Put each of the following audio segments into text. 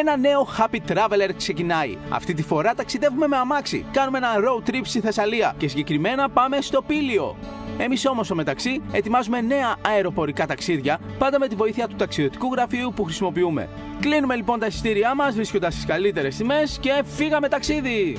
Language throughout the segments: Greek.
Ένα νέο Happy Traveler ξεκινάει. Αυτή τη φορά ταξιδεύουμε με αμάξι. Κάνουμε ένα road trip στη Θεσσαλία και συγκεκριμένα πάμε στο Πήλιο. Εμείς όμως στο μεταξύ ετοιμάζουμε νέα αεροπορικά ταξίδια, πάντα με τη βοήθεια του ταξιδιωτικού γραφείου που χρησιμοποιούμε. Κλείνουμε λοιπόν τα εισιτήριά μας βρίσκοντας τις καλύτερες τιμές και φύγαμε ταξίδι!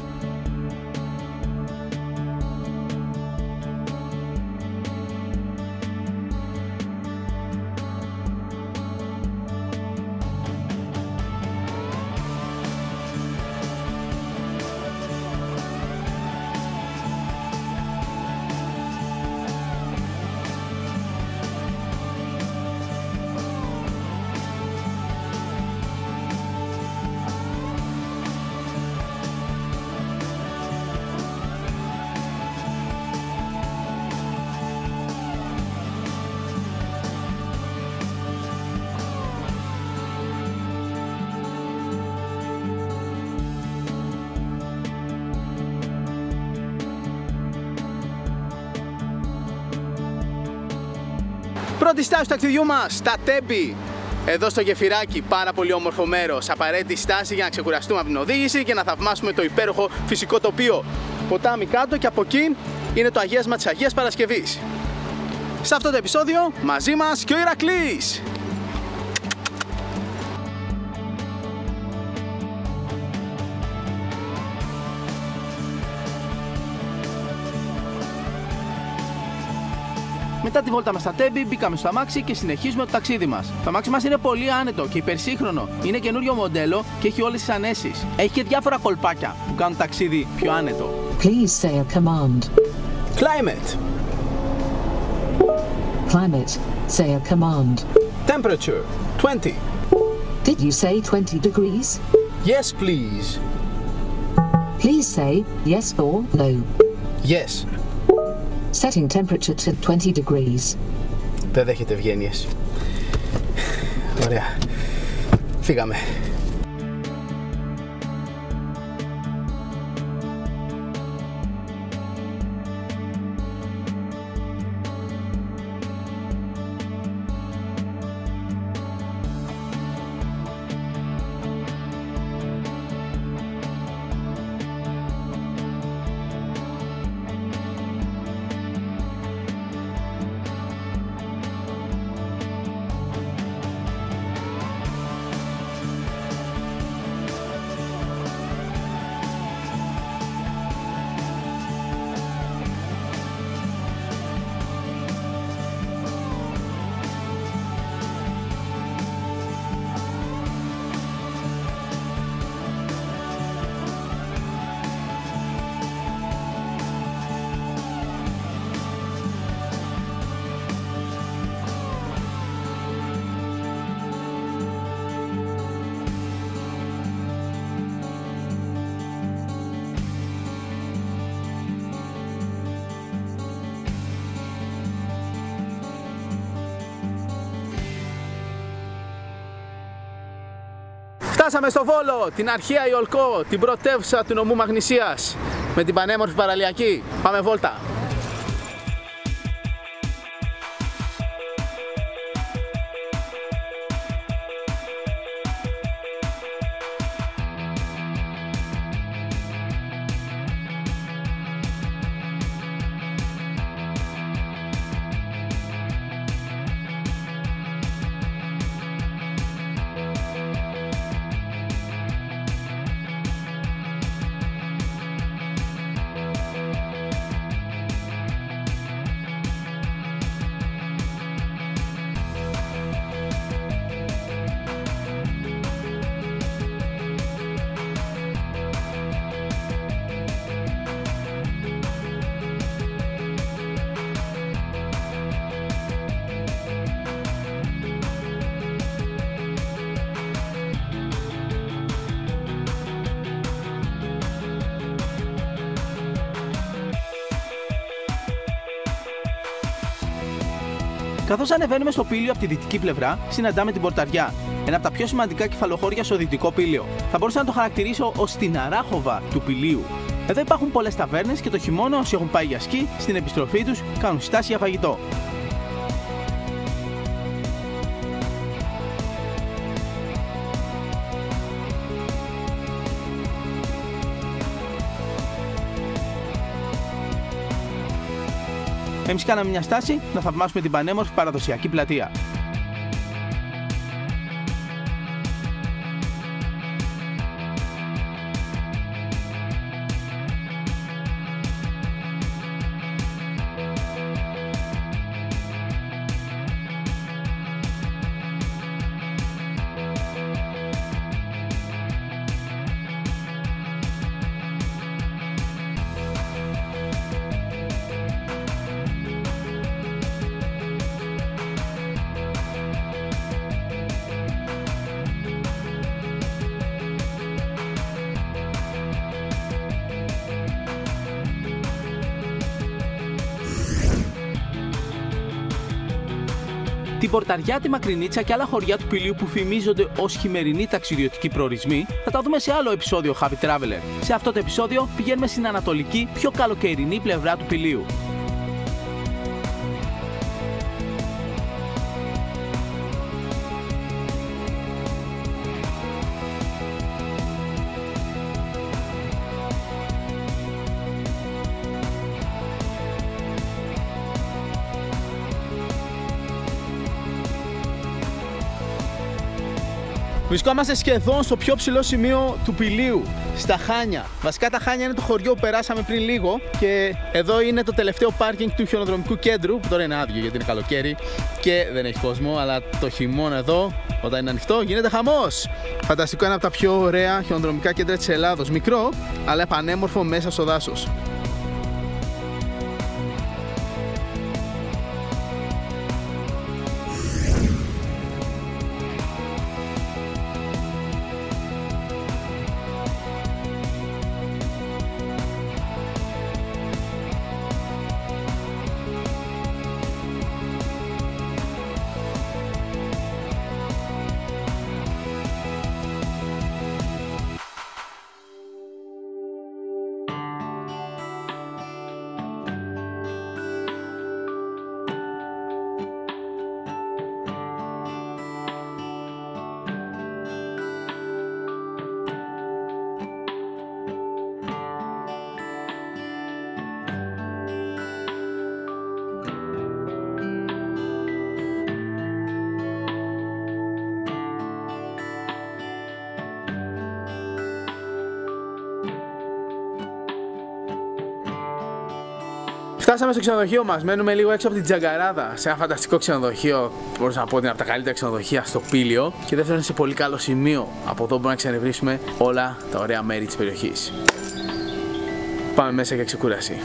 Πρώτη στάση του ταξιδιού μας, τα Τέμπη. Εδώ στο γεφυράκι, πάρα πολύ όμορφο μέρος. Απαραίτητη στάση για να ξεκουραστούμε από την οδήγηση και να θαυμάσουμε το υπέροχο φυσικό τοπίο. Ποτάμι κάτω και από εκεί είναι το αγίασμα της Αγίας Παρασκευής. Σε αυτό το επεισόδιο μαζί μας και ο Ηρακλής. Μετά τη βόλτα μας στα Τέμπη, μπήκαμε στο αμάξι και συνεχίζουμε το ταξίδι μας. Το αμάξι μας είναι πολύ άνετο και υπερσύγχρονο. Είναι καινούριο μοντέλο και έχει όλες τις ανέσεις. Έχει και διάφορα κολπάκια που κάνουν ταξίδι πιο άνετο. Please say a command. Climate, Climate. Say a command. temperature, 20. Did you say 20 degrees? Yes, please. Please say yes or no. Yes. Setting temperature to 20 degrees. Δεν δέχεται ευγένειες. Ωραία. Φύγαμε. Φτάσαμε στο Βόλο, την αρχαία Ιολκό, την πρωτεύουσα του νομού Μαγνησίας με την πανέμορφη παραλιακή. Πάμε βόλτα. Καθώς ανεβαίνουμε στο πύλιο από τη δυτική πλευρά, συναντάμε την Πορταριά, ένα από τα πιο σημαντικά κεφαλοχώρια στο δυτικό πύλιο. Θα μπορούσα να το χαρακτηρίσω ως την αράχοβα του πυλίου. Εδώ υπάρχουν πολλές ταβέρνες και το χειμώνα όσοι έχουν πάει για σκι, στην επιστροφή τους κάνουν στάση για φαγητό. Εμείς κάναμε μια στάση να θαυμάσουμε την πανέμορφη παραδοσιακή πλατεία. Πορταριά, τη Μακρινίτσα και άλλα χωριά του Πηλίου που φημίζονται ως χειμερινοί ταξιδιωτικοί προορισμοί θα τα δούμε σε άλλο επεισόδιο Happy Traveler. Σε αυτό το επεισόδιο πηγαίνουμε στην ανατολική, πιο καλοκαιρινή πλευρά του Πηλίου. Βρισκόμαστε σχεδόν στο πιο ψηλό σημείο του Πηλίου, στα Χάνια. Βασικά τα Χάνια είναι το χωριό που περάσαμε πριν λίγο και εδώ είναι το τελευταίο πάρκινγκ του χιονοδρομικού κέντρου που τώρα είναι άδειο γιατί είναι καλοκαίρι και δεν έχει κόσμο αλλά το χειμώνα εδώ όταν είναι ανοιχτό γίνεται χαμός. Φανταστικό ένα από τα πιο ωραία χιονοδρομικά κέντρα της Ελλάδος. Μικρό αλλά πανέμορφο μέσα στο δάσος. Φτάσαμε στο ξενοδοχείο μας. Μένουμε λίγο έξω από την Τζαγκαράδα. Σε ένα φανταστικό ξενοδοχείο. Μπορώ να πω ότι είναι από τα καλύτερα ξενοδοχεία στο Πήλιο. Και δεύτερον, είναι σε πολύ καλό σημείο. Από εδώ μπορούμε να ξενευρίσουμε όλα τα ωραία μέρη της περιοχής. Πάμε μέσα για ξεκούραση.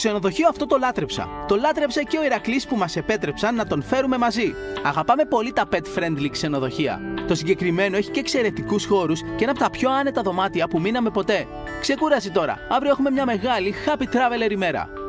Ξενοδοχείο αυτό το λάτρεψα. Το λάτρεψε και ο Ηρακλής που μας επέτρεψαν να τον φέρουμε μαζί. Αγαπάμε πολύ τα pet friendly ξενοδοχεία. Το συγκεκριμένο έχει και εξαιρετικούς χώρους και ένα από τα πιο άνετα δωμάτια που μείναμε ποτέ. Ξεκούραση τώρα. Αύριο έχουμε μια μεγάλη happy traveler ημέρα.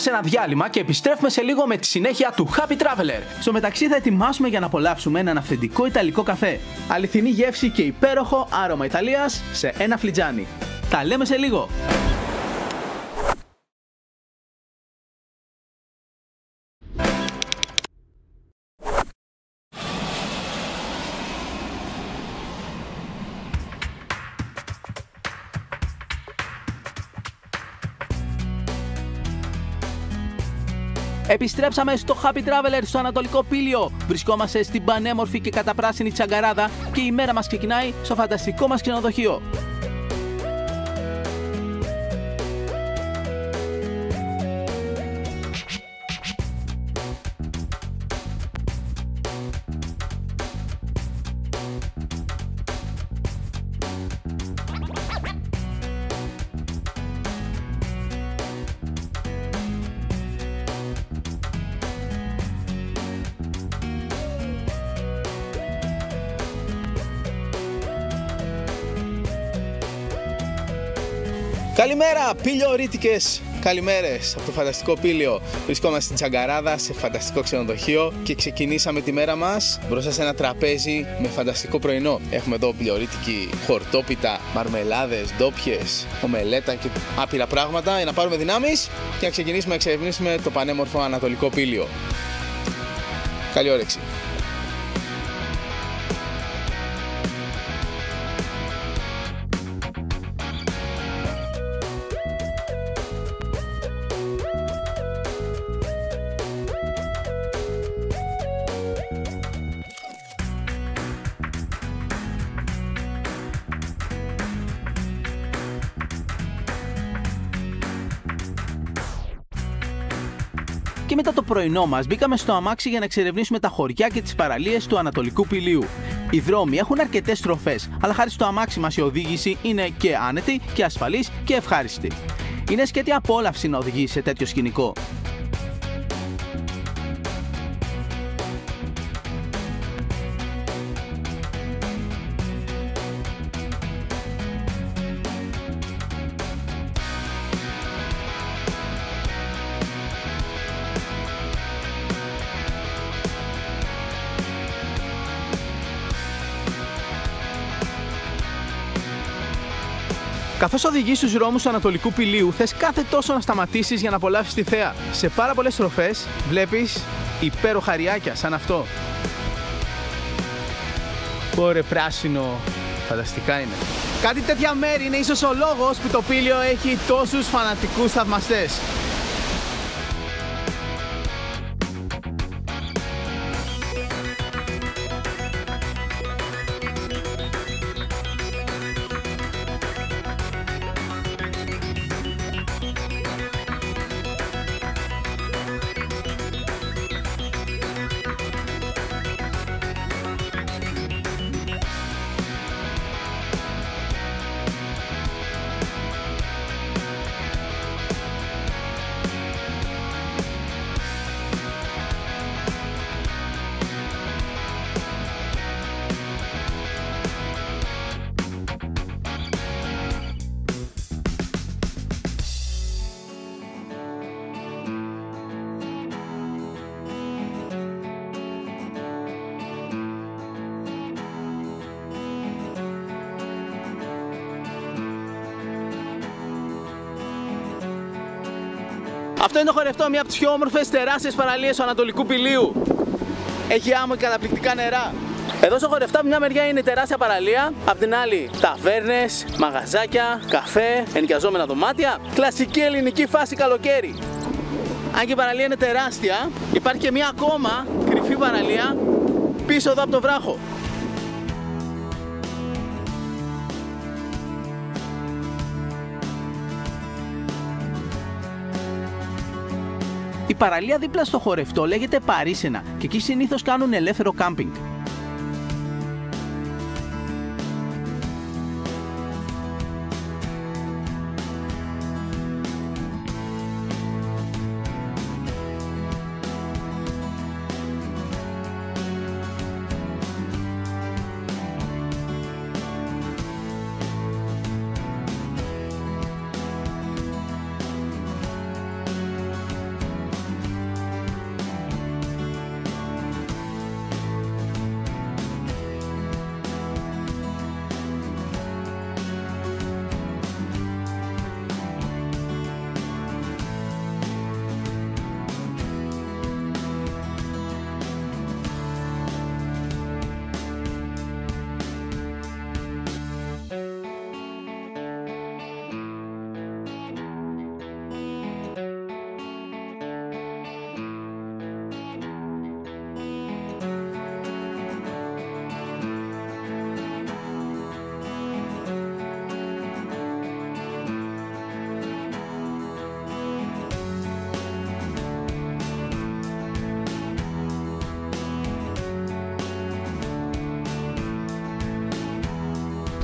Σε ένα διάλειμμα και επιστρέφουμε σε λίγο με τη συνέχεια του Happy Traveler. Στο μεταξύ θα ετοιμάσουμε για να απολαύσουμε έναν αυθεντικό ιταλικό καφέ. Αληθινή γεύση και υπέροχο άρωμα Ιταλίας σε ένα φλιτζάνι. Τα λέμε σε λίγο. Επιστρέψαμε στο Happy Traveler στο Ανατολικό Πήλιο. Βρισκόμαστε στην πανέμορφη και καταπράσινη Τσαγκαράδα και η μέρα μας ξεκινάει στο φανταστικό μας ξενοδοχείο. Καλημέρα, πηλιορίτικε καλημέρες από το φανταστικό πήλιο. Βρισκόμαστε στην Τσαγκαράδα, σε φανταστικό ξενοδοχείο και ξεκινήσαμε τη μέρα μας μπροστά σε ένα τραπέζι με φανταστικό πρωινό. Έχουμε εδώ πηλιορίτικη χορτόπιτα, μαρμελάδες, ντόπιες, ομελέτα και άπειρα πράγματα για να πάρουμε δυνάμεις και να ξεκινήσουμε να εξερευνήσουμε το πανέμορφο Ανατολικό πήλιο. Καλή όρεξη. Πρωινό μας μπήκαμε στο αμάξι για να εξερευνήσουμε τα χωριά και τις παραλίες του Ανατολικού Πηλίου. Οι δρόμοι έχουν αρκετές στροφές, αλλά χάρη στο αμάξι μας η οδήγηση είναι και άνετη και ασφαλής και ευχάριστη. Είναι σκέτη απόλαυση να οδηγεί σε τέτοιο σκηνικό. Καθώς οδηγείς στους δρόμους του Ανατολικού Πηλίου, θες κάθε τόσο να σταματήσεις για να απολαύσεις τη θέα. Σε πάρα πολλές στροφές βλέπεις υπέροχα ριάκια σαν αυτό. Ωρε πράσινο, φανταστικά είναι. Κάτι τέτοια μέρη είναι ίσως ο λόγος που το πήλιο έχει τόσους φανατικούς θαυμαστές. Αυτό είναι το χορευτό, μια από τις πιο όμορφες τεράστιες παραλίες του Ανατολικού Πηλίου. Έχει άμμο και καταπληκτικά νερά. Εδώ στο χορευτά από μια μεριά είναι τεράστια παραλία, απ' την άλλη ταβέρνες, μαγαζάκια, καφέ, ενοικιαζόμενα δωμάτια. Κλασική ελληνική φάση καλοκαίρι. Αν και η παραλία είναι τεράστια, υπάρχει και μια ακόμα κρυφή παραλία πίσω εδώ από το βράχο. Παραλία δίπλα στο χορευτό λέγεται Παρίσενα και εκεί συνήθως κάνουν ελεύθερο κάμπινγκ.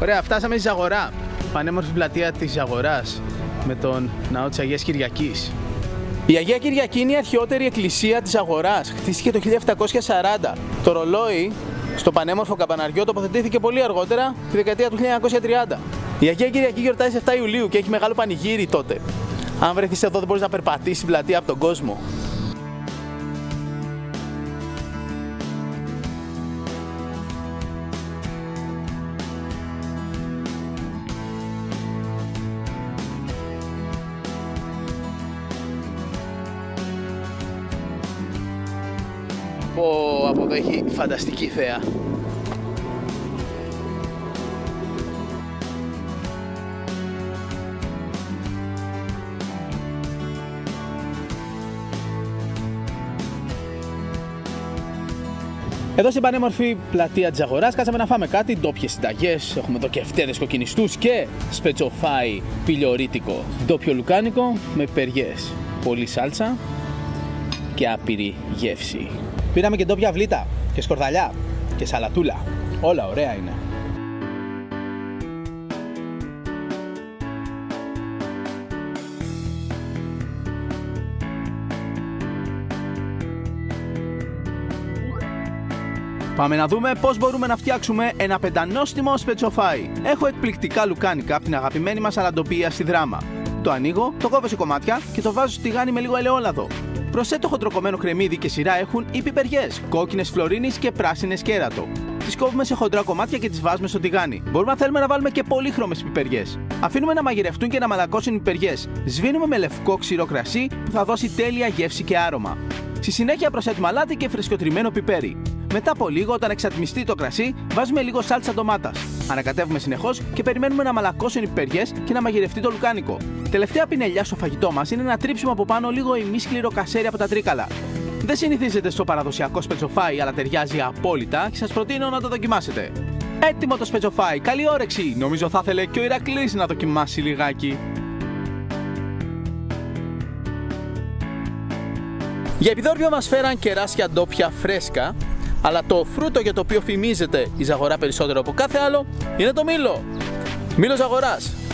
Ωραία, φτάσαμε στη Ζαγορά. Πανέμορφη πλατεία της Ζαγοράς με τον ναό της Αγίας Κυριακής. Η Αγία Κυριακή είναι η αρχαιότερη εκκλησία της Αγορά. Χτίστηκε το 1740. Το ρολόι στο πανέμορφο καμπαναριό τοποθετήθηκε πολύ αργότερα, τη δεκαετία του 1930. Η Αγία Κυριακή γιορτάζει 7 Ιουλίου και έχει μεγάλο πανηγύρι τότε. Αν βρεθείς εδώ, δεν μπορείς να περπατήσεις την πλατεία από τον κόσμο. Φανταστική θέα. Εδώ στην πανέμορφη πλατεία της αγοράς, κάτσαμε να φάμε κάτι, ντόπιες συνταγές. Έχουμε εδώ και φτέδε κοκκινιστούς και σπετσοφάι πιλιορίτικο. Ντόπιο λουκάνικο με περιέ. Πολύ σάλτσα και άπειρη γεύση. Πήραμε και ντόπια βλήτα και σκορδαλιά και σαλατούλα. Όλα ωραία είναι. Πάμε να δούμε πώς μπορούμε να φτιάξουμε ένα πεντανόστιμο σπετσοφάι. Έχω εκπληκτικά λουκάνικα από την αγαπημένη μας αλαντοπία στη δράμα. Το ανοίγω, το κόβω σε κομμάτια και το βάζω στη γάνη με λίγο ελαιόλαδο. Προσέτο χοντροκομμένο κρεμμύδι και σειρά έχουν οι πιπεριές, κόκκινες φλωρίνης και πράσινες κέρατο. Τις κόβουμε σε χοντρά κομμάτια και τις βάζουμε στο τηγάνι. Μπορούμε να θέλουμε να βάλουμε και πολύχρωμες πιπεριές. Αφήνουμε να μαγειρευτούν και να μαλακώσουν οι πιπεριές. Σβήνουμε με λευκό ξηρό κρασί που θα δώσει τέλεια γεύση και άρωμα. Στη συνέχεια προσθέτουμε αλάτι και φρεσκοτριμμένο πιπέρι. Μετά από λίγο, όταν εξατμιστεί το κρασί, βάζουμε λίγο σάλτσα ντομάτας. Ανακατεύουμε συνεχώς και περιμένουμε να μαλακώσουν οι πιπεριέ και να μαγειρευτεί το λουκάνικο. Τελευταία πινελιά στο φαγητό μας είναι να τρίψουμε από πάνω λίγο ημίσκληρο κασέρι από τα τρίκαλα. Δεν συνηθίζεται στο παραδοσιακό σπετσοφάι, αλλά ταιριάζει απόλυτα και σας προτείνω να το δοκιμάσετε. Έτοιμο το σπετσοφάι, καλή όρεξη! Νομίζω θα ήθελε και ο Ηρακλής να δοκιμάσει λιγάκι. Για επιδόρπιο μας φέραν κεράσια ντόπια φρέσκα, αλλά το φρούτο για το οποίο φημίζεται η Ζαγορά περισσότερο από κάθε άλλο είναι το μήλο. Μήλος Ζαγοράς.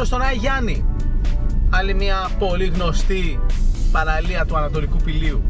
Προς τον Άι Γιάννη. Άλλη μια πολύ γνωστή παραλία του Ανατολικού Πηλίου.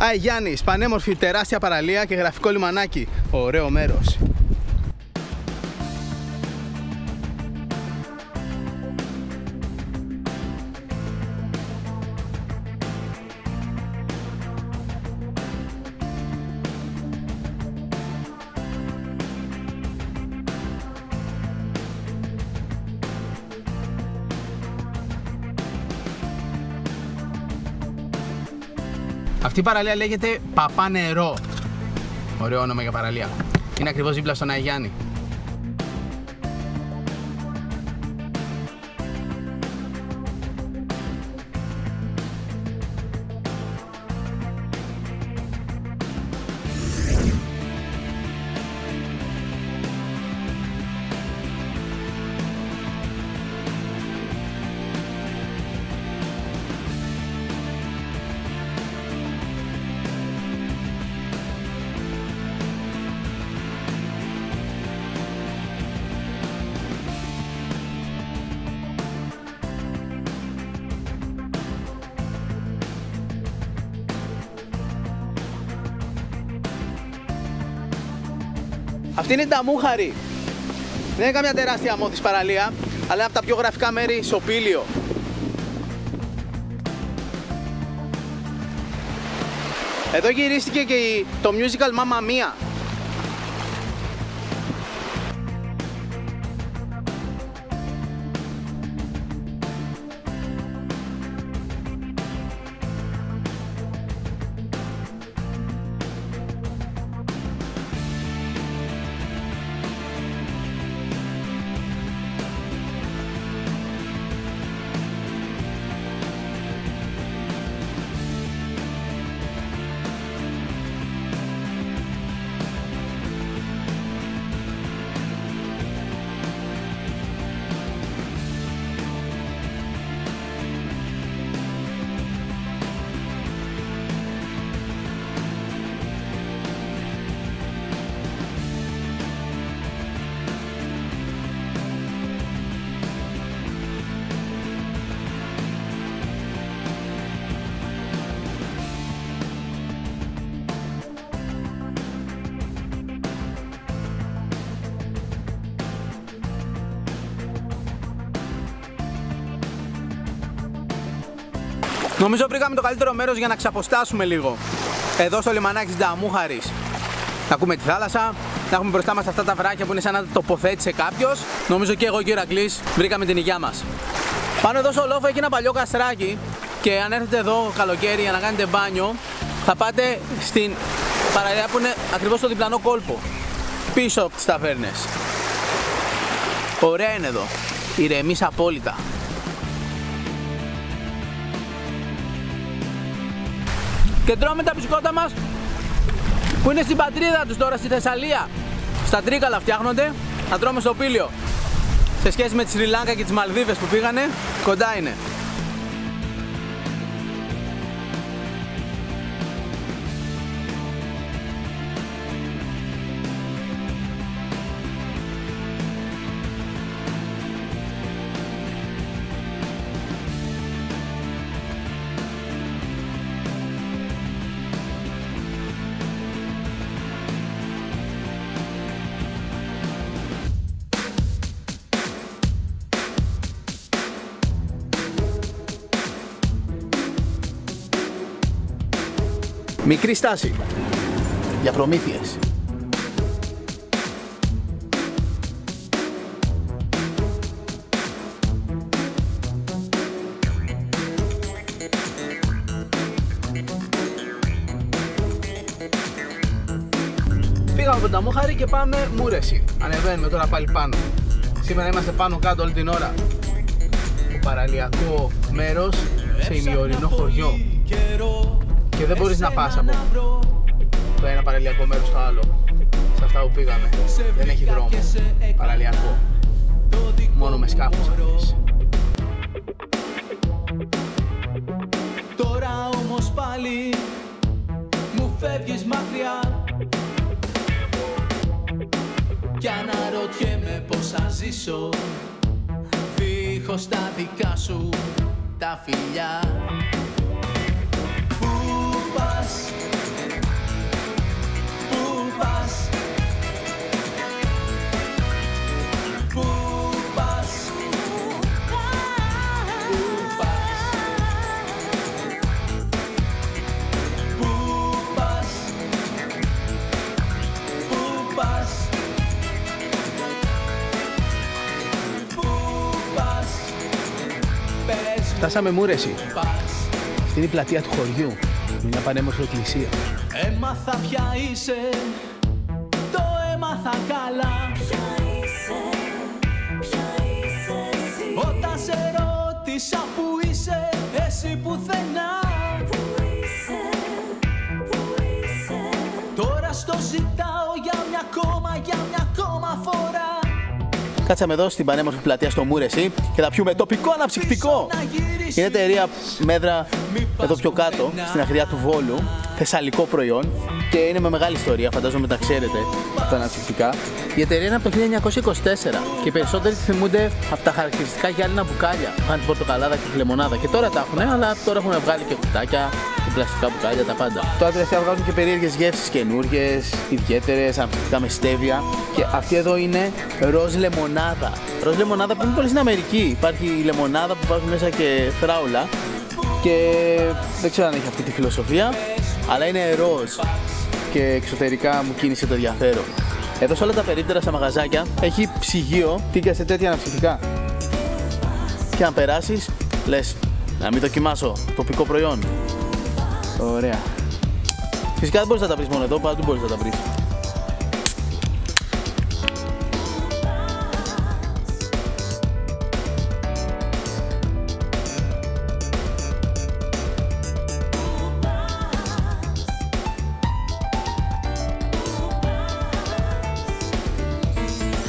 Άι Γιάννης, πανέμορφη τεράστια παραλία και γραφικό λιμανάκι. Ωραίο μέρος. Αυτή η παραλία λέγεται Παπά Νερό. Ωραίο όνομα για παραλία. Είναι ακριβώς δίπλα στον Αγιάννη. Αυτή είναι η Νταμούχαρη. Δεν είναι καμιά τεράστια μόθης παραλία, αλλά είναι από τα πιο γραφικά μέρη στο Πήλιο. Εδώ γυρίστηκε και η- το musical Mamma Mia. Νομίζω βρήκαμε το καλύτερο μέρος για να ξαποστάσουμε λίγο. Εδώ στο λιμανάκι της Νταμούχαρης. Να ακούμε τη θάλασσα, να έχουμε μπροστά μας αυτά τα βράχια που είναι σαν να τα τοποθέτησε κάποιος. Νομίζω και εγώ και ο Ηρακλής βρήκαμε την υγειά μας. Πάνω εδώ στο λόφο έχει ένα παλιό καστράκι και αν έρθετε εδώ καλοκαίρι για να κάνετε μπάνιο θα πάτε στην παραλία που είναι ακριβώς στο διπλανό κόλπο. Πίσω από τις ταβέρνες. Ωραία είναι εδώ. Ηρεμείς απόλυτα. Και τρώμε τα μπισκότα μας που είναι στην πατρίδα τους τώρα στη Θεσσαλία. Στα Τρίκαλα φτιάχνονται, θα τρώμε στο Πήλιο. Σε σχέση με τη Σρι Λάγκα και τις Μαλδίβες που πήγανε, κοντά είναι. Μικρή στάση. Για προμήθειες. Πήγαμε από τα Μούχαρη και πάμε Μούρεση. Ανεβαίνουμε τώρα πάλι πάνω. Σήμερα είμαστε πάνω κάτω όλη την ώρα. Το παραλιακό μέρος σε ημιορεινό χωριό. Και δεν μπορείς να πας από το ένα παραλιακό μέρος στο άλλο. Σε αυτά που πήγαμε. Δεν έχει δρόμο. Παραλιακό. Μόνο με σκάφος θα πεις. Τώρα όμως πάλι μου φεύγεις μακριά Κι αναρωτιέμαι πως θα ζήσω Δίχως τα δικά σου τα φιλιά Πού πας, πού πας. Πού πας, πού πας. Πού πας, πού πας. Πού πας, πες μου Φτάσαμε Μούρεση. πας. Αυτή είναι η πλατεία του χωριού. Με μια πανέμορφη εκκλησία. Έμαθα ποια είσαι, το έμαθα καλά. Όταν σε ρώτησα που είσαι, εσύ πουθενά. Τώρα στο ζητάω για μια ακόμα, για μια ακόμα φορά Κάτσαμε εδώ στην πανέμορφη πλατεία στο Μούρεση και θα πιούμε τοπικό αναψυκτικό. Να γυρίσεις Είναι εταιρεία Μέδρα εδώ πιο κάτω, στην αχριά του Βόλου. θεσσαλικό προϊόν και είναι με μεγάλη ιστορία, φαντάζομαι τα ξέρετε τα αναψυκτικά. Η εταιρεία είναι από το 1924 και οι περισσότεροι τη θυμούνται από τα χαρακτηριστικά γυάλινα μπουκάλια. Είχαν την πορτοκαλάδα και τη λεμονάδα και τώρα τα έχουν, αλλά τώρα έχουν βγάλει και κουτάκια και πλαστικά μπουκάλια, τα πάντα. Τώρα τελευταία βγάζουν και περίεργες γεύσεις καινούργιες, ιδιαίτερες, αναψυκτικά με στέβια. Και αυτή εδώ είναι ροζ λεμονάδα. Ροζ λεμονάδα που είναι πολύ στην Αμερική. Υπάρχει η λεμονάδα που βάζουν μέσα και φράουλα και δεν ξέρω αν έχει αυτή τη φιλοσοφία, αλλά είναι ροζ και εξωτερικά μου κίνησε το ενδιαφέρον. Εδώ σε όλα τα περίπτερα στα μαγαζάκια έχει ψυγείο και σε τέτοια αναψυκτικά. Και αν περάσεις, λες να μην δοκιμάσω τοπικό προϊόν. Ωραία. Φυσικά δεν μπορείς να τα βρεις μόνο εδώ, παντού μπορείς να τα βρεις.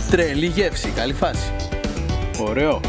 Τρελή γεύση, καλή φάση. Ωραίο.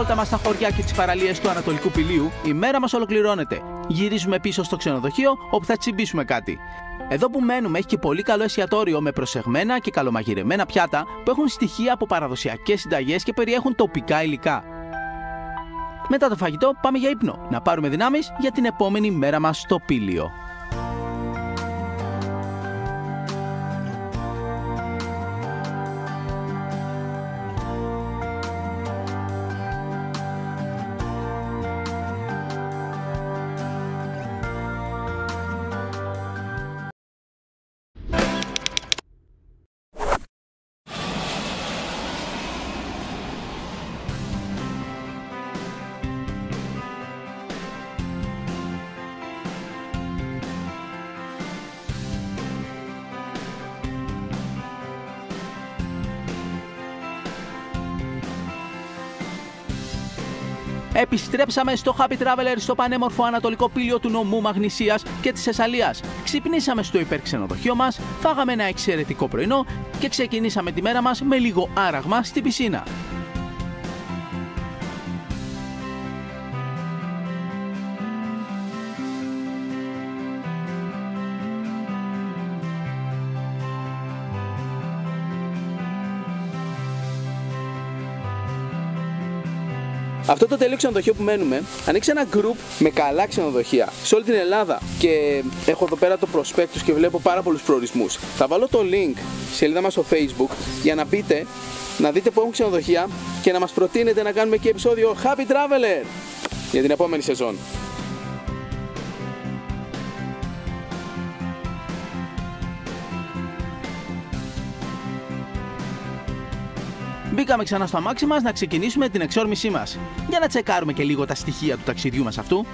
Βόλτα μας στα χωριά και τις παραλίες του Ανατολικού Πηλίου, η μέρα μας ολοκληρώνεται. Γυρίζουμε πίσω στο ξενοδοχείο όπου θα τσιμπήσουμε κάτι. Εδώ που μένουμε έχει και πολύ καλό εστιατόριο με προσεγμένα και καλομαγειρεμένα πιάτα που έχουν στοιχεία από παραδοσιακές συνταγές και περιέχουν τοπικά υλικά. Μετά το φαγητό πάμε για ύπνο, να πάρουμε δυνάμεις για την επόμενη μέρα μας στο Πήλιο. Επιστρέψαμε στο Happy Traveler στο πανέμορφο ανατολικό πύλιο του νομού Μαγνησίας και της Θεσσαλίας. Ξυπνήσαμε στο υπερξενοδοχείο μας, φάγαμε ένα εξαιρετικό πρωινό και ξεκινήσαμε τη μέρα μας με λίγο άραγμα στην πισίνα. Αυτό το τέλειο ξενοδοχείο που μένουμε ανοίξει ένα group με καλά ξενοδοχεία σε όλη την Ελλάδα. Και έχω εδώ πέρα το prospectus και βλέπω πάρα πολλούς προορισμούς. Θα βάλω το link στη σελίδα μας στο Facebook για να πείτε, να δείτε που έχουν ξενοδοχεία και να μας προτείνετε να κάνουμε και επεισόδιο Happy Traveler για την επόμενη σεζόν. Μπήκαμε ξανά στο αμάξι μας να ξεκινήσουμε την εξόρμησή μας για να τσεκάρουμε και λίγο τα στοιχεία του ταξιδιού μας αυτού.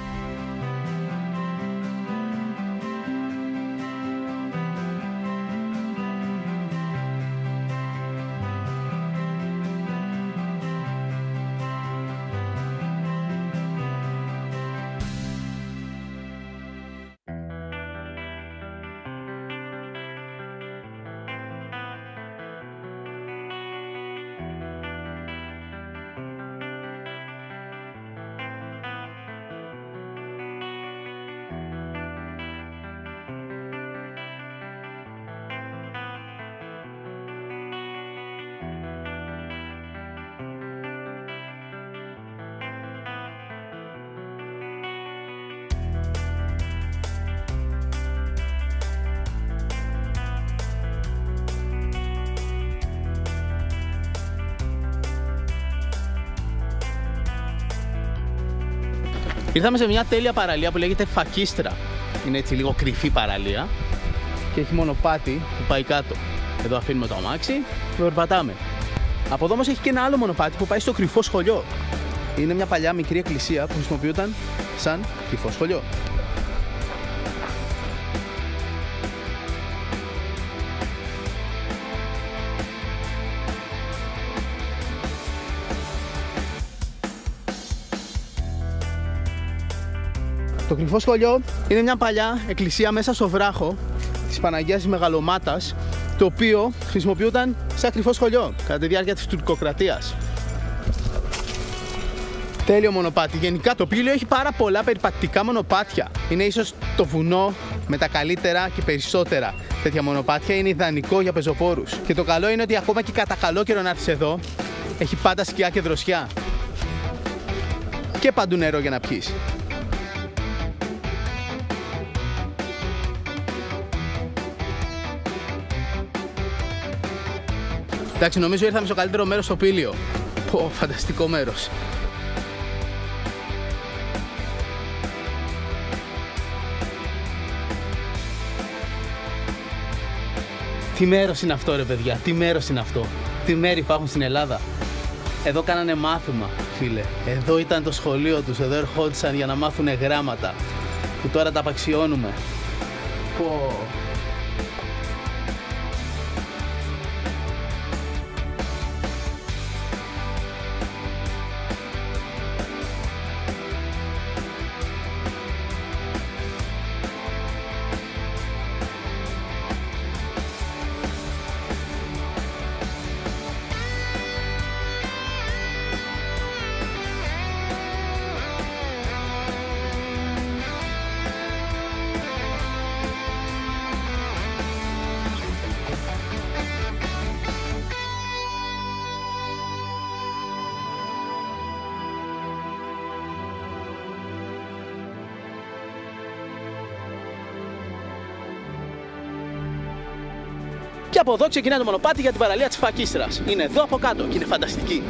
Ήρθαμε σε μια τέλεια παραλία που λέγεται Φακίστρα. Είναι έτσι λίγο κρυφή παραλία και έχει μονοπάτι που πάει κάτω. Εδώ αφήνουμε το αμάξι και περπατάμε. Από εδώ όμως έχει και ένα άλλο μονοπάτι που πάει στο κρυφό σχολείο. είναι μια παλιά μικρή εκκλησία που χρησιμοποιούταν σαν κρυφό σχολείο. Το κρυφό σχολείο είναι μια παλιά εκκλησία μέσα στο βράχο της Παναγίας Μεγαλομάτας το οποίο χρησιμοποιούταν σαν κρυφό σχολείο κατά τη διάρκεια της τουρκοκρατίας. Τέλειο μονοπάτι. Γενικά το πύλιο έχει πάρα πολλά περιπατητικά μονοπάτια. Είναι ίσως το βουνό με τα καλύτερα και περισσότερα τέτοια μονοπάτια. Είναι ιδανικό για πεζοπόρους. Και το καλό είναι ότι ακόμα και κατά καλό καιρό να έρθεις εδώ, έχει πάντα σκιά και δροσιά. Και παντού νερό για να πιείς. Εντάξει, νομίζω ήρθαμε στο καλύτερο μέρος στο πύλιο. Πω, φανταστικό μέρος. Τι μέρος είναι αυτό, ρε παιδιά, τι μέρος είναι αυτό; Τι μέρη υπάρχουν στην Ελλάδα; Εδώ κάνανε μάθημα, φίλε. Εδώ ήταν το σχολείο τους, εδώ ερχόντουσαν για να μάθουν γράμματα. Που τώρα τα απαξιώνουμε. Πω. Και από εδώ ξεκινάει το μονοπάτι για την παραλία της Φακίστρας. Είναι εδώ από κάτω και είναι φανταστική.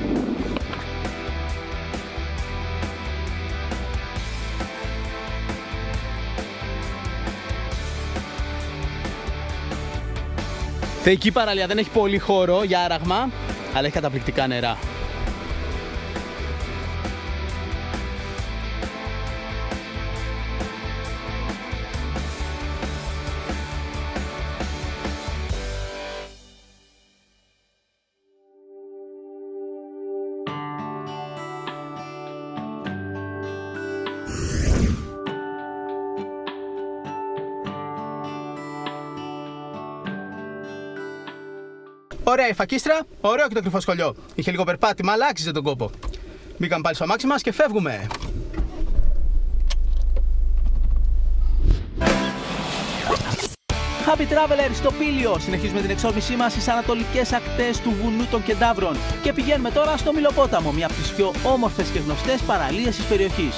Θεϊκή παραλία, δεν έχει πολύ χώρο για άραγμα, αλλά έχει καταπληκτικά νερά. Ωραία η φακίστρα, ωραίο και το κρυφό σχολείο. Είχε λίγο περπάτημα, αλλά άξιζε τον κόπο. Μπήκαμε πάλι στο αμάξι μας και φεύγουμε. Happy Traveler στο Πήλιο. Συνεχίζουμε την εξόρμησή μας στις ανατολικές ακτές του βουνού των Κεντάβρων και πηγαίνουμε τώρα στο Μιλοπόταμο, μια από τις πιο όμορφες και γνωστές παραλίες της περιοχής.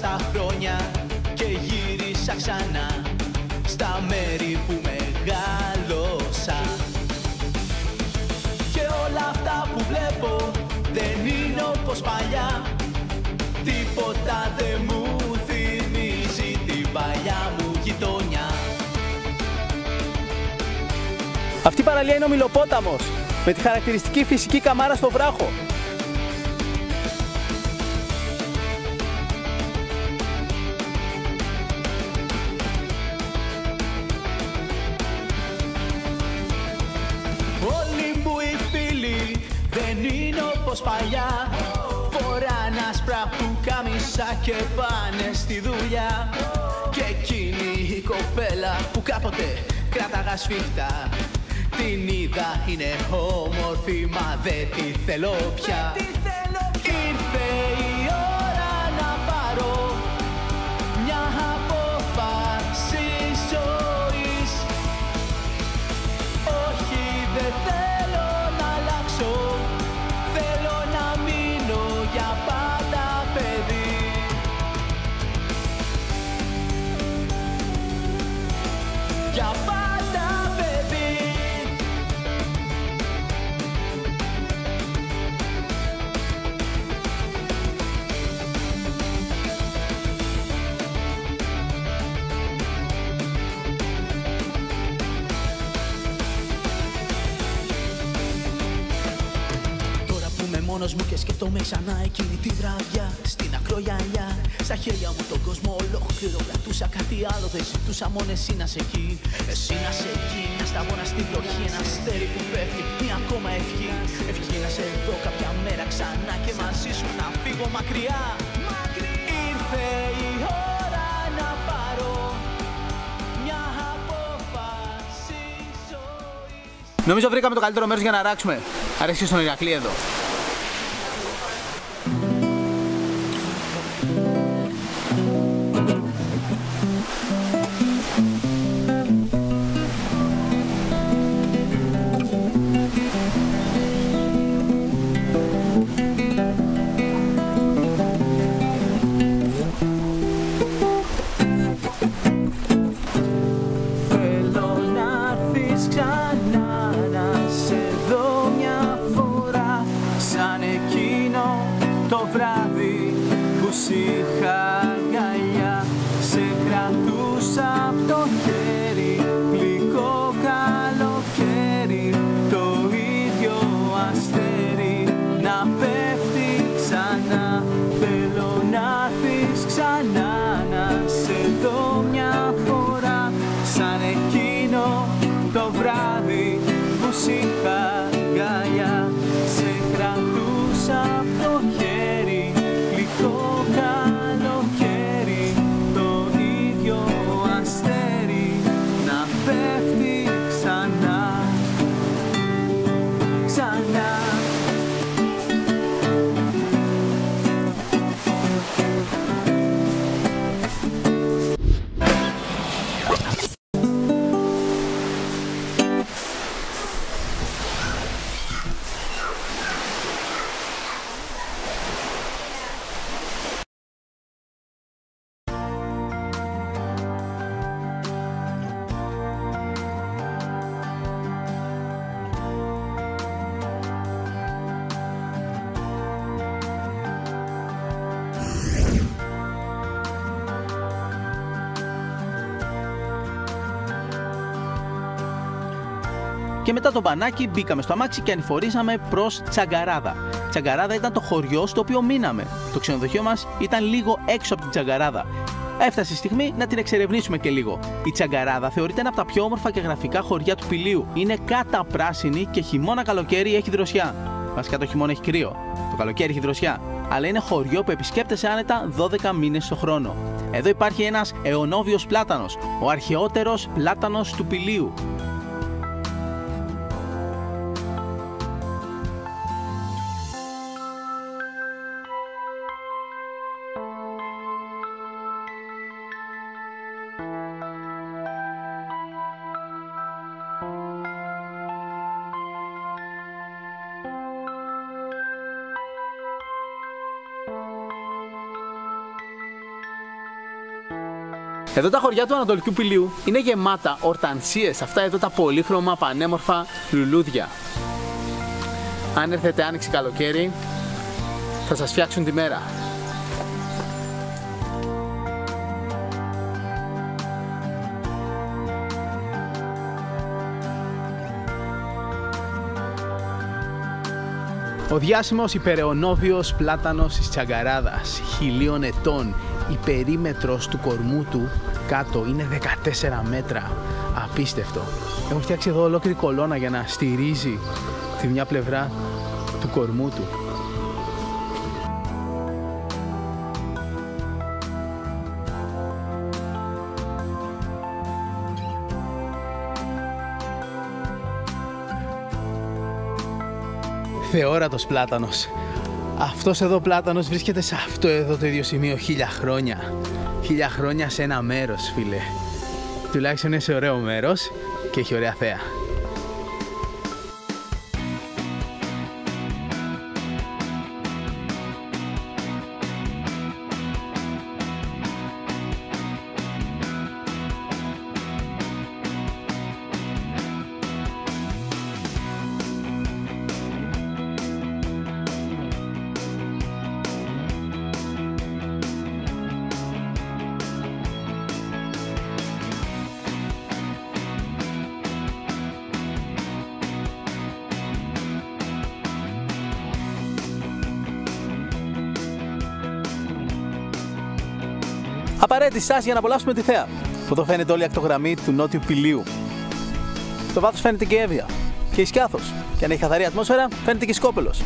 Πέρασαν τα χρόνια και γύρισα ξανά στα μέρη που μεγάλωσα. Και όλα αυτά που βλέπω δεν είναι όπως παλιά. Τίποτα δεν μου θυμίζει την παλιά μου γειτονιά. Αυτή η παραλία είναι ο Μιλοπόταμος με τη χαρακτηριστική φυσική καμάρα στο βράχο. Καμίσα και πάνε στη δουλειά. Και εκείνη η κοπέλα που κάποτε κράταγα σφιχτά. Την είδα είναι όμορφη μα δεν τη θέλω πια μόνος μου και σκέφτομαι ξανά εκείνη τη βραδιά. Στην ακρογιαλιά, στα χέρια μου τον κόσμο ολόκληρο. Κρατούσα κάτι άλλο, δεν ζητούσα μόνο εσύ να σε εκεί Εσύ να σε εκεί, να σταγόνα στη βροχή Ένα αστέρι που πέφτει, μια ακόμα ευχή. Ευχή να σε δω κάποια μέρα ξανά και μαζί σου να φύγω μακριά. Ήρθε η ώρα να πάρω μια απόφαση ζωής. Νομίζω βρήκαμε το καλύτερο μέρος για να ράξουμε. Αρέσει και στον Ηρακλή εδώ. Μετά το μπανάκι μπήκαμε στο αμάξι και ανηφορήσαμε προς Τσαγκαράδα. Τσαγκαράδα ήταν το χωριό στο οποίο μείναμε. Το ξενοδοχείο μας ήταν λίγο έξω από την Τσαγκαράδα. Έφτασε η στιγμή να την εξερευνήσουμε και λίγο. Η Τσαγκαράδα θεωρείται ένα από τα πιο όμορφα και γραφικά χωριά του Πηλίου. Είναι καταπράσινη και χειμώνα καλοκαίρι έχει δροσιά. Βασικά το χειμώνα έχει κρύο. Το καλοκαίρι έχει δροσιά. Αλλά είναι χωριό που επισκέπτεσαι άνετα 12 μήνες το χρόνο. Εδώ υπάρχει ένας αιωνόβιος πλάτανος, ο αρχαιότερος πλάτανος του Πηλίου. Εδώ τα χωριά του Ανατολικού Πηλίου είναι γεμάτα ορτανσίες, αυτά εδώ τα πολύχρωμα πανέμορφα λουλούδια. Αν έρθετε άνοιξη καλοκαίρι, θα σας φτιάξουν τη μέρα. Ο διάσημος υπεραιωνόβιος πλάτανος της Τσαγκαράδας, χιλίων ετών, η περίμετρος του κορμού του κάτω είναι 14 μέτρα. Απίστευτο. Έχουν φτιάξει εδώ ολόκληρη κολόνα για να στηρίζει τη μια πλευρά του κορμού του. Θεόρατος πλάτανος. Αυτός εδώ πλάτανος βρίσκεται σε αυτό εδώ το ίδιο σημείο χίλια χρόνια. Χίλια χρόνια σε ένα μέρος, φίλε. Τουλάχιστον είναι σε ωραίο μέρος και έχει ωραία θέα. Απαραίτητη στάση για να απολαύσουμε τη θέα. Που εδώ φαίνεται όλη η ακτογραμμή του νότιου πηλίου. Το βάθος φαίνεται και έβεια και η σκιάθος. Και αν έχει καθαρή ατμόσφαιρα, φαίνεται και σκόπελος.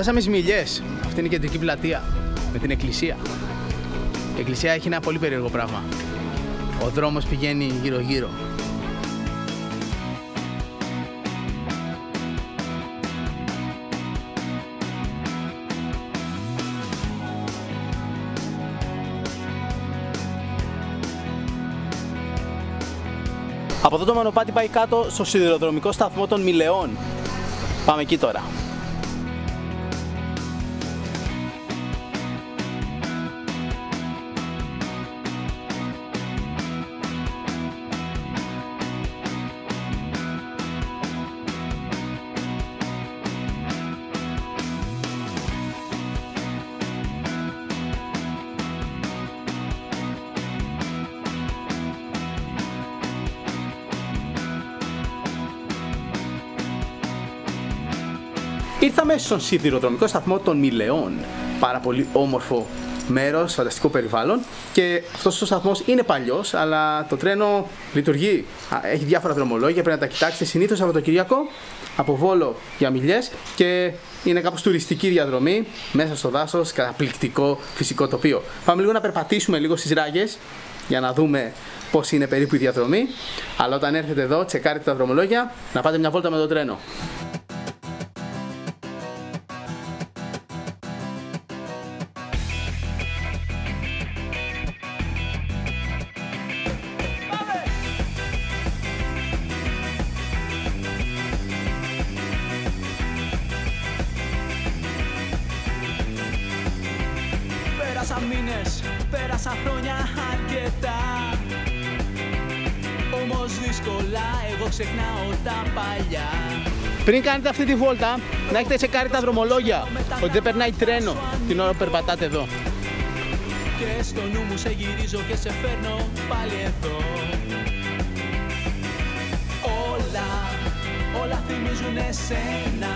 Φτάσαμε στις Μιλιέ. Αυτή είναι η κεντρική πλατεία με την εκκλησία. Η εκκλησία έχει ένα πολύ περίεργο πράγμα. Ο δρόμος πηγαίνει γύρω-γύρω. Από εδώ το μονοπάτι πάει κάτω στο σιδηροδρομικό σταθμό των Μιλεών. Πάμε εκεί τώρα. Ήρθαμε στον σιδηροδρομικό σταθμό των Μιλεών. Πάρα πολύ όμορφο μέρος, φανταστικό περιβάλλον. Και αυτός ο σταθμός είναι παλιός, αλλά το τρένο λειτουργεί. Α, Έχει διάφορα δρομολόγια, πρέπει να τα κοιτάξετε. Συνήθως Σαββατοκύριακο από Βόλο για Μιλιές και είναι κάπως τουριστική διαδρομή μέσα στο δάσος, καταπληκτικό φυσικό τοπίο. Πάμε λίγο να περπατήσουμε λίγο στις ράγες για να δούμε πώς είναι περίπου η διαδρομή. Αλλά όταν έρθετε εδώ, τσεκάρετε τα δρομολόγια, να πάτε μια βόλτα με το τρένο. Τη βόλτα, να έχετε τσεκάρει τα δρομολόγια. Ότι δεν περνάει τρένο την ώρα που περπατάτε εδώ. Και στο νου μου σε γυρίζω και σε φέρνω πάλι εδώ Όλα, όλα θυμίζουν εσένα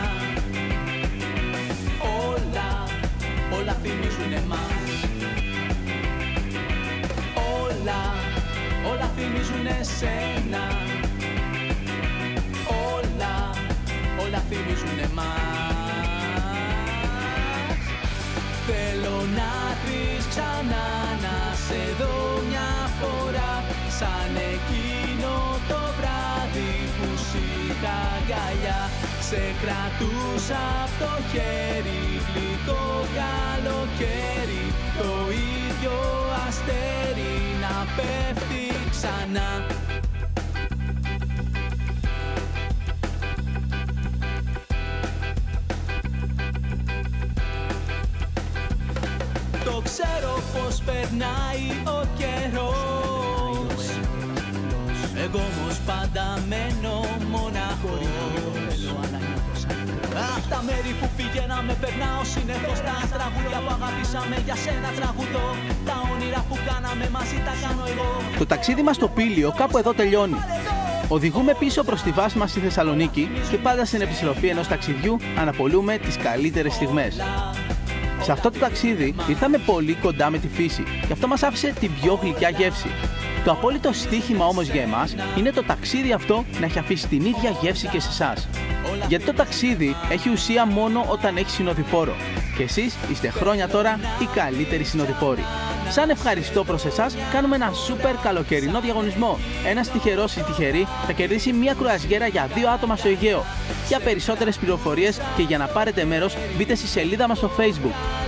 Όλα, όλα θυμίζουν εμάς Όλα, όλα θυμίζουν εσένα Σαν εκείνο το βράδυ που σ' είχα αγκαλιά. Σε κρατούσα απ' το χέρι γλυκό καλοκαίρι. Το ίδιο αστέρι να πέφτει ξανά. Το ξέρω πως περνάει ο καιρός Εγώ όμως πάντα μένω μοναχός Απ' τα μέρη που πηγαίναμε περνάω συνεχώς Τα τραγούδια που αγαπήσαμε για σένα τραγουδώ Τα όνειρα που κάναμε μαζί τα κάνω εγώ Το ταξίδι μας στο Πήλιο κάπου εδώ τελειώνει. Οδηγούμε πίσω προς τη βάση μας στη Θεσσαλονίκη και πάντα στην επιστροφή ενός ταξιδιού αναπολούμε τις καλύτερες στιγμές. Σε αυτό το ταξίδι ήρθαμε πολύ κοντά με τη φύση και αυτό μας άφησε την πιο γλυκιά γεύση. Το απόλυτο στίχημα όμως για εμάς είναι το ταξίδι αυτό να έχει αφήσει την ίδια γεύση και σε εσάς. Όλα Γιατί το ταξίδι έχει ουσία μόνο όταν έχεις συνοδοιπόρο. Και εσείς είστε χρόνια τώρα οι καλύτεροι συνοδοιπόροι. Σαν ευχαριστώ προς εσάς, κάνουμε ένα σούπερ καλοκαιρινό διαγωνισμό. Ένας τυχερός ή τυχερή θα κερδίσει μια κρουαζιέρα για δύο άτομα στο Αιγαίο. Για περισσότερες πληροφορίες και για να πάρετε μέρος, μπείτε στη σελίδα μας στο Facebook.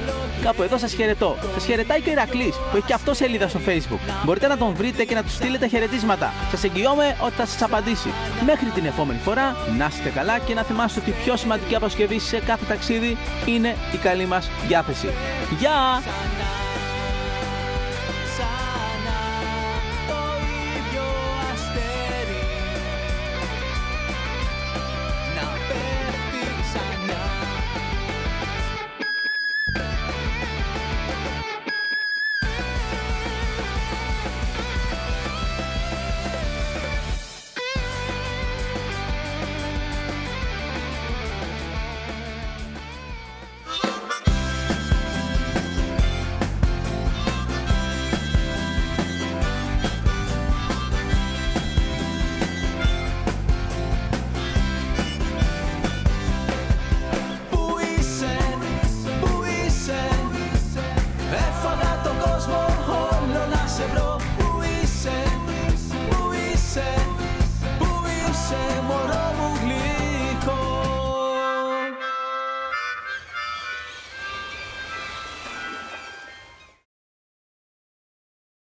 Κάπου εδώ σας χαιρετώ. Σας χαιρετάει και ο Ηρακλής, που έχει και αυτό σελίδα στο Facebook. Μπορείτε να τον βρείτε και να του στείλετε χαιρετίσματα. Σας εγγυώμαι ότι θα σας απαντήσει. Μέχρι την επόμενη φορά, να είστε καλά και να θυμάστε ότι η πιο σημαντική αποσκευή σε κάθε ταξίδι είναι η καλή μας διάθεση. Γεια!